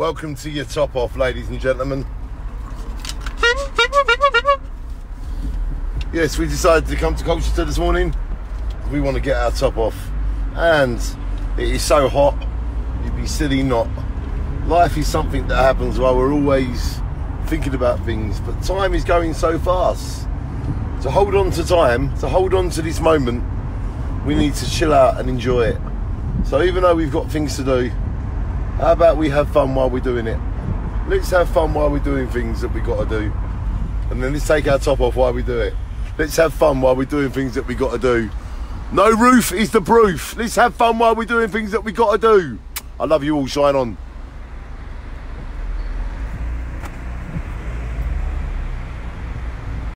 Welcome to your top off, ladies and gentlemen. Yes, we decided to come to Colchester this morning. We want to get our top off. And it is so hot, you'd be silly not. Life is something that happens while we're always thinking about things, but time is going so fast. To hold on to time, to hold on to this moment, we need to chill out and enjoy it. So even though we've got things to do, how about we have fun while we're doing it? Let's have fun while we're doing things that we got to do. And then let's take our top off while we do it. Let's have fun while we're doing things that we got to do. No roof is the proof. Let's have fun while we're doing things that we got to do. I love you all. Shine on.